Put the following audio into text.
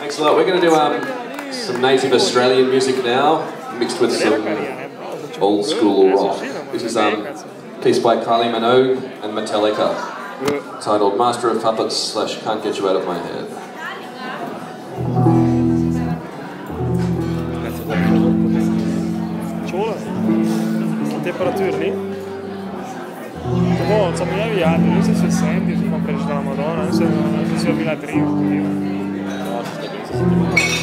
Thanks a lot. We're going to do um, some native Australian music now, mixed with some old school rock. This is um, a piece by Kylie Minogue and Metallica, titled Master of Puppets slash Can't Get You Out of My Head. Temperatura ali. Só mulher viada, não sei se você sente, se for prestar na Madonna, não sei, não sei se eu vi